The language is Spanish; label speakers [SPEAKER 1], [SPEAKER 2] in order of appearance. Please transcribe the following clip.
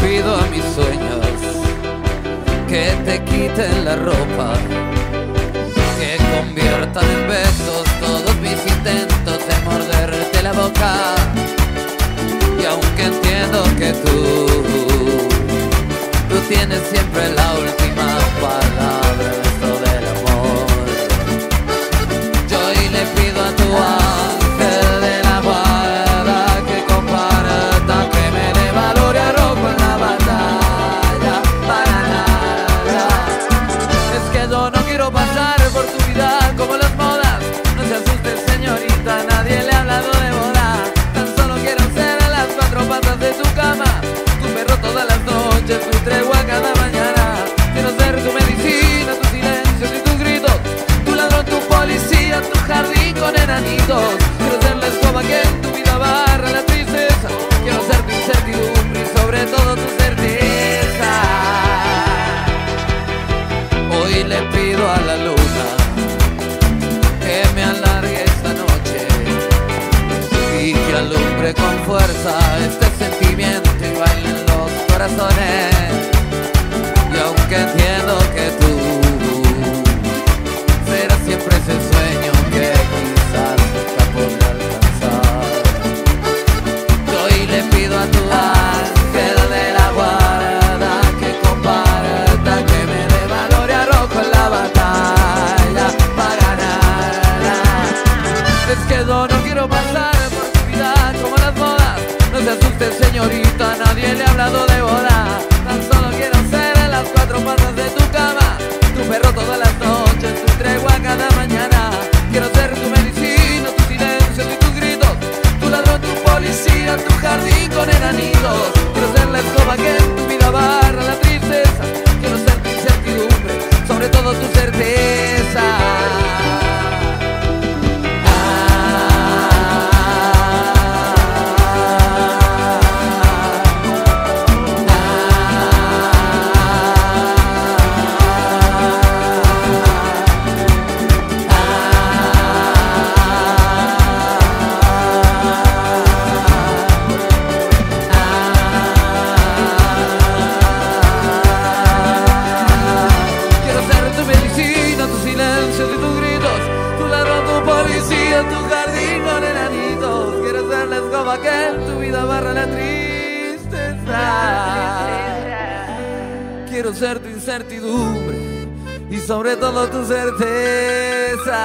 [SPEAKER 1] pido a mis sueños que te quiten la ropa, que conviertan en besos todos mis intentos de morderte la boca. Y aunque entiendo que tú, tú tienes siempre la última palabra. y le pido a la luna que me alargue esta noche y que alumbre con fuerza este sentimiento que baila en los corazones. nadie le ha hablado barra la tristeza. Quiero ser tu incertidumbre y sobre todo tu certeza.